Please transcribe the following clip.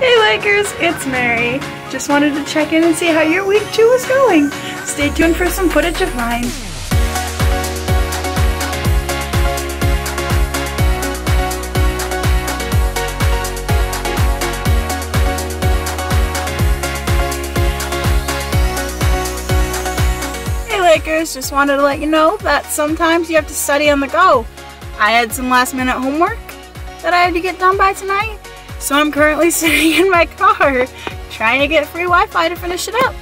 Hey Lakers, it's Mary. Just wanted to check in and see how your week two was going. Stay tuned for some footage of mine. Hey Lakers, just wanted to let you know that sometimes you have to study on the go. I had some last minute homework that I had to get done by tonight, so I'm currently sitting in my car trying to get free Wi-Fi to finish it up.